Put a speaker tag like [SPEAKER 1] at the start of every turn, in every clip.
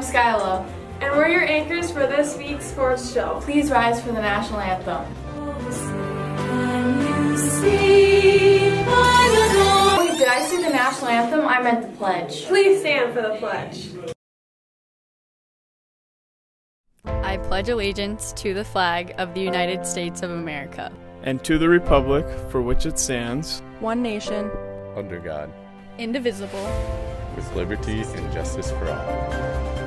[SPEAKER 1] And I'm Skyla.
[SPEAKER 2] And we're your anchors for this week's sports show.
[SPEAKER 1] Please rise for the national anthem. Wait, did I say the national anthem? I meant the pledge.
[SPEAKER 2] Please stand for the pledge.
[SPEAKER 3] I pledge allegiance to the flag of the United States of America
[SPEAKER 4] and to the republic for which it stands,
[SPEAKER 5] one nation,
[SPEAKER 6] under God,
[SPEAKER 3] indivisible,
[SPEAKER 6] with liberty and justice for all.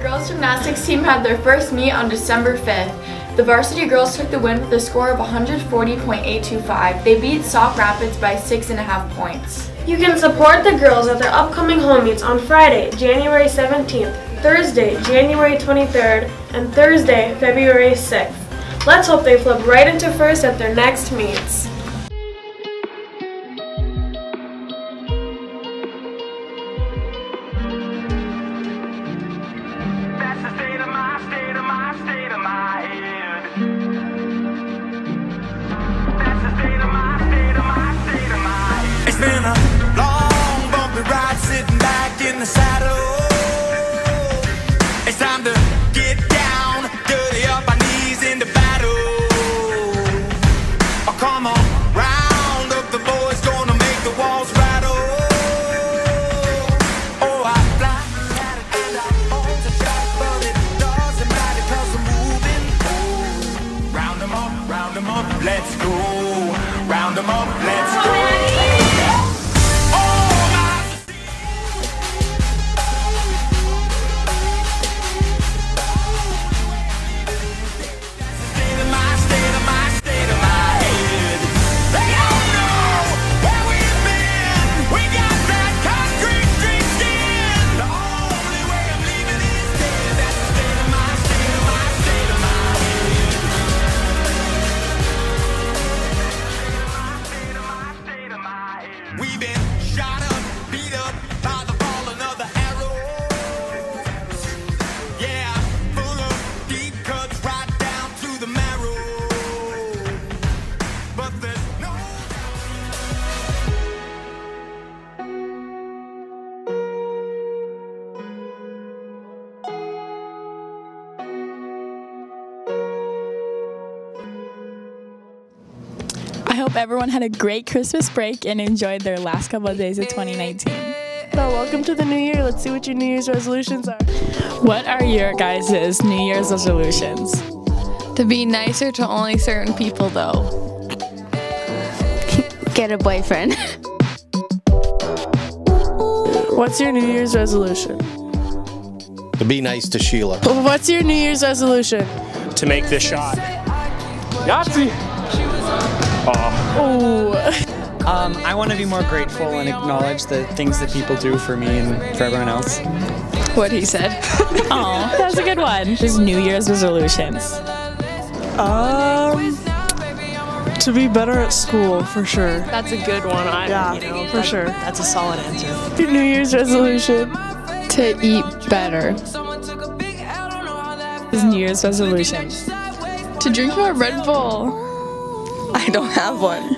[SPEAKER 1] The girls gymnastics team had their first meet on December 5th. The varsity girls took the win with a score of 140.825. They beat Sauk Rapids by 6.5 points.
[SPEAKER 2] You can support the girls at their upcoming home meets on Friday, January 17th, Thursday, January 23rd, and Thursday, February 6th. Let's hope they flip right into first at their next meets.
[SPEAKER 7] Hope everyone had a great Christmas break and enjoyed their last couple of days of 2019.
[SPEAKER 2] So, welcome to the new year. Let's see what your New Year's resolutions are.
[SPEAKER 7] What are your guys' New Year's resolutions?
[SPEAKER 3] To be nicer to only certain people, though.
[SPEAKER 8] Get a boyfriend.
[SPEAKER 2] What's your New Year's resolution?
[SPEAKER 9] To be nice to Sheila.
[SPEAKER 2] What's your New Year's resolution?
[SPEAKER 4] To make this shot. Yahtzee!
[SPEAKER 7] Oh.
[SPEAKER 10] Um, I want to be more grateful and acknowledge the things that people do for me and for everyone else.
[SPEAKER 3] What he said.
[SPEAKER 7] oh, that's a good one. His New Year's resolutions.
[SPEAKER 2] Um, to be better at school for sure.
[SPEAKER 3] That's a good one. I,
[SPEAKER 2] yeah,
[SPEAKER 3] you know,
[SPEAKER 2] for
[SPEAKER 3] that,
[SPEAKER 2] sure.
[SPEAKER 10] That's a solid answer.
[SPEAKER 2] Your New Year's resolution.
[SPEAKER 3] To eat better.
[SPEAKER 7] His New Year's resolutions.
[SPEAKER 3] To drink more Red Bull.
[SPEAKER 5] I don't have one.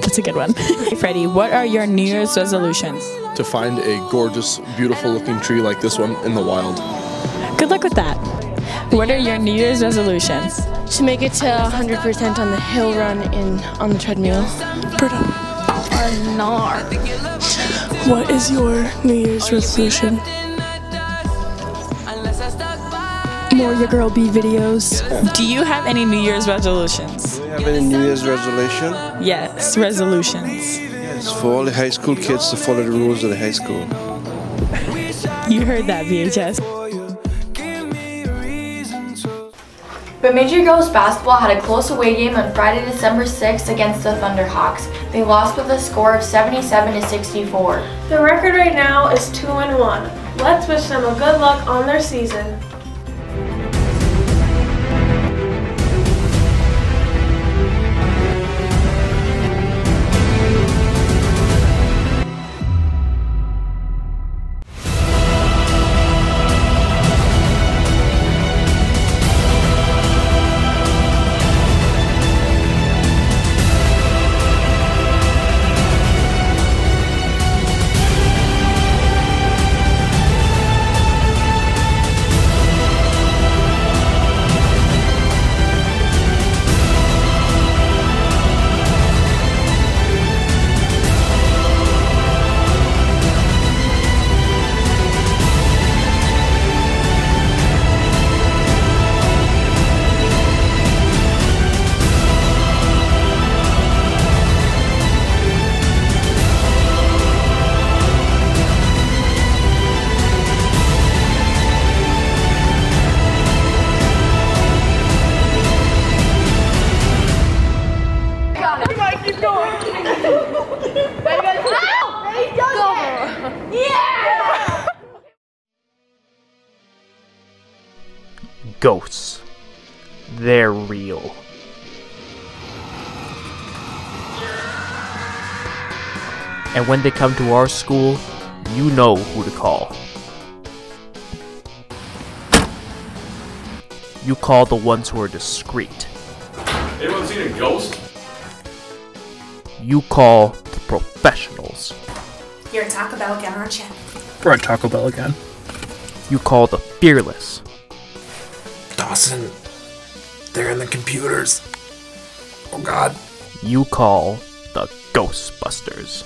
[SPEAKER 7] That's a good one. Freddie, what are your New Year's resolutions?
[SPEAKER 11] To find a gorgeous, beautiful looking tree like this one in the wild.
[SPEAKER 7] Good luck with that. What are your New Year's resolutions?
[SPEAKER 12] To make it to 100% on the hill run in on the treadmill.
[SPEAKER 2] Britta.
[SPEAKER 3] Arnar.
[SPEAKER 2] What is your New Year's resolution? More Your Girl B videos.
[SPEAKER 7] Do you have any New Year's resolutions?
[SPEAKER 13] Do you have any New Year's resolution?
[SPEAKER 7] Yes, resolutions.
[SPEAKER 13] Yes, for all the high school kids to follow the rules of the high school.
[SPEAKER 7] You heard that, BHS.
[SPEAKER 1] Bemidji girls basketball had a close away game on Friday, December 6th against the Thunderhawks. They lost with a score of 77 to 64.
[SPEAKER 2] The record right now is 2 and 1. Let's wish them a good luck on their season.
[SPEAKER 8] Ghosts. They're real. And when they come to our school, you know who to call. You call the ones who are discreet.
[SPEAKER 4] Anyone seen a ghost?
[SPEAKER 8] You call the professionals.
[SPEAKER 14] You're at Taco Bell again, aren't you?
[SPEAKER 10] We're at Taco Bell again.
[SPEAKER 8] You call the fearless.
[SPEAKER 15] Dawson, they're in the computers. Oh god.
[SPEAKER 8] You call the Ghostbusters.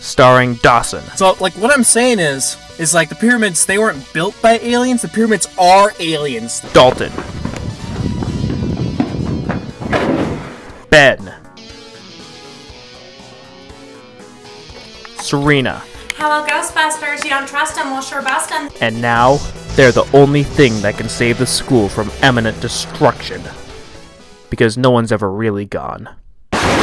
[SPEAKER 8] Starring Dawson.
[SPEAKER 10] So, like, what I'm saying is, is like the pyramids, they weren't built by aliens, the pyramids are aliens.
[SPEAKER 8] Dalton. Ben. Serena.
[SPEAKER 14] Hello, Ghostbusters. You don't trust them? We'll sure bust them.
[SPEAKER 8] And now, they're the only thing that can save the school from imminent destruction. Because no one's ever really gone.
[SPEAKER 16] Hi,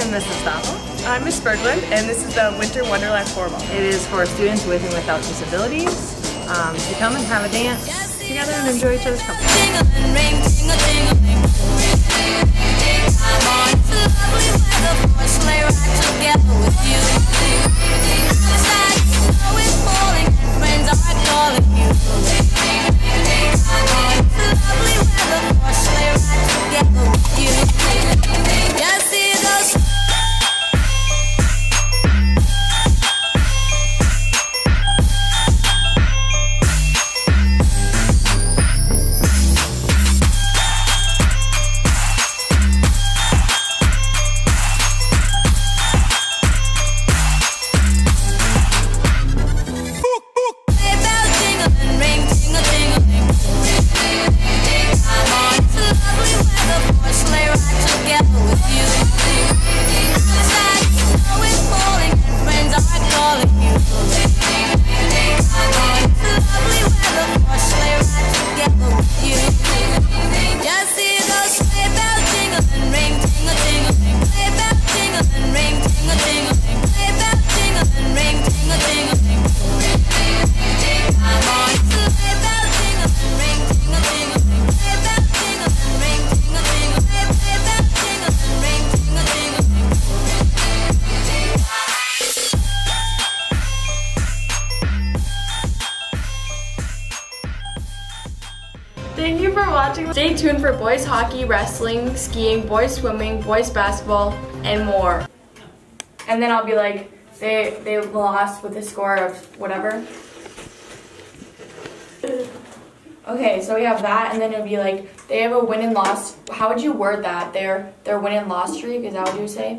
[SPEAKER 16] I'm Mrs. Stoffel. I'm Miss Berglund, and this is the Winter Wonderland Formal. It is for students with and without disabilities um, to come and have a dance together and enjoy each other's company.
[SPEAKER 1] Thank boys hockey, wrestling, skiing, boys swimming, boys basketball, and more. And then I'll be like, they they lost with a score of whatever. Okay, so we have that, and then it'll be like they have a win and loss. How would you word that? Their their win and loss streak is that what you would say?